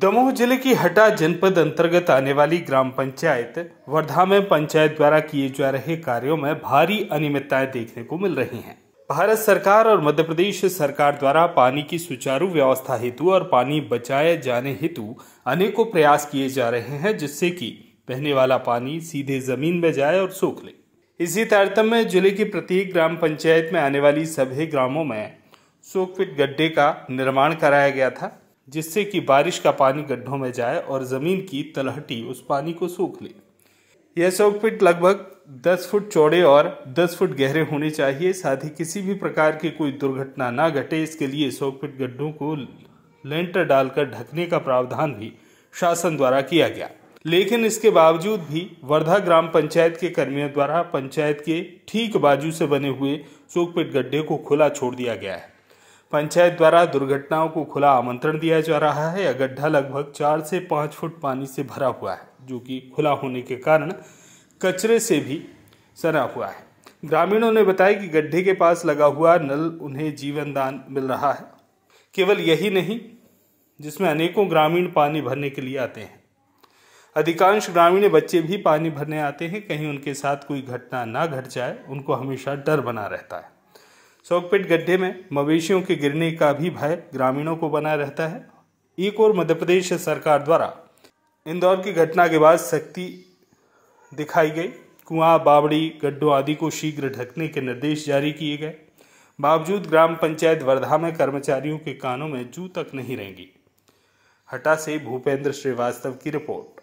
दमोह ज़िले की हटा जनपद अंतर्गत आने वाली ग्राम पंचायत वर्धा में पंचायत द्वारा किए जा रहे कार्यों में भारी अनियमितताएँ देखने को मिल रही हैं। भारत सरकार और मध्य प्रदेश सरकार द्वारा पानी की सुचारू व्यवस्था हेतु और पानी बचाए जाने हेतु अनेकों प्रयास किए जा रहे हैं, जिससे कि बहने वाला पानी सीधे ज़मीन में जाए और सूख ले। इसी तारतम्य में ज़िले की प्रत्येक ग्राम पंचायत में आने वाली सभी ग्रामों में सोकपिट गड्ढे का निर्माण कराया गया था। जिससे कि बारिश का पानी गड्ढों में जाए और ज़मीन की तलहटी उस पानी को सूख ले। यह सोकपिट लगभग 10 फुट चौड़े और 10 फुट गहरे होने चाहिए। साथ ही किसी भी प्रकार की कोई दुर्घटना ना घटे। इसके लिए सोकपिट गड्ढों को लेंटर डालकर ढकने का प्रावधान भी शासन द्वारा किया गया। लेकिन इसके बावजूद भी वर्धा ग्राम पंचायत के कर्मियों द्वारा पंचायत के ठीक बाजू से बने हुए सोकपिट गड्ढे को खुला छोड़ दिया गया है। पंचायत द्वारा दुर्घटनाओं को खुला आमंत्रण दिया जा रहा है। यह गड्ढा लगभग चार से पाँच फुट पानी से भरा हुआ है, जो कि खुला होने के कारण कचरे से भी सना हुआ है। ग्रामीणों ने बताया कि गड्ढे के पास लगा हुआ नल उन्हें जीवन दान मिल रहा है। केवल यही नहीं, जिसमें अनेकों ग्रामीण पानी भरने के लिए आते हैं। अधिकांश ग्रामीण बच्चे भी पानी भरने आते हैं। कहीं उनके साथ कोई घटना ना घट जाए, उनको हमेशा डर बना रहता है। सोकपेट गड्ढे में मवेशियों के गिरने का भी भय ग्रामीणों को बना रहता है। एक और मध्य प्रदेश सरकार द्वारा इंदौर की घटना के बाद सख्ती दिखाई गई। कुआँ, बावड़ी, गड्ढों आदि को शीघ्र ढकने के निर्देश जारी किए गए। बावजूद ग्राम पंचायत वर्धा में कर्मचारियों के कानों में जू तक नहीं रहेंगी। हटा से भूपेंद्र श्रीवास्तव की रिपोर्ट।